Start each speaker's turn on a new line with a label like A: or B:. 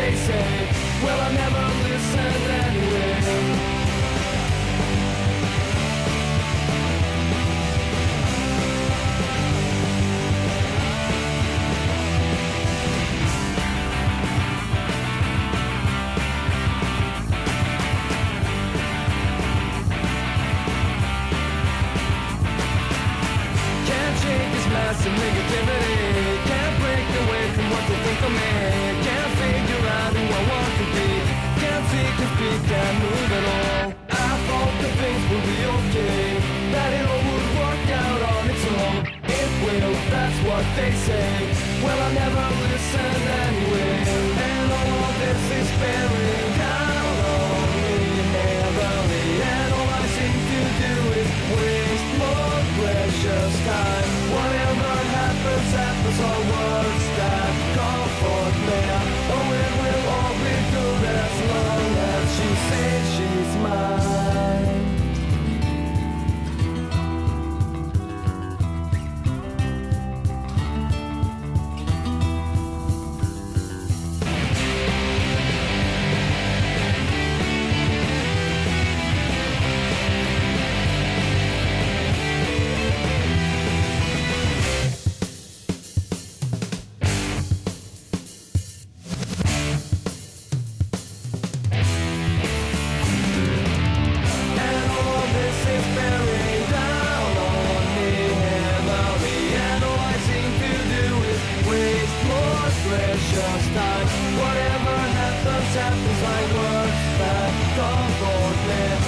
A: they say Well, I never listened anyway Can't shake this massive negativity. what they say. Well, I never listen anyway. And all this is buried It's like words that come for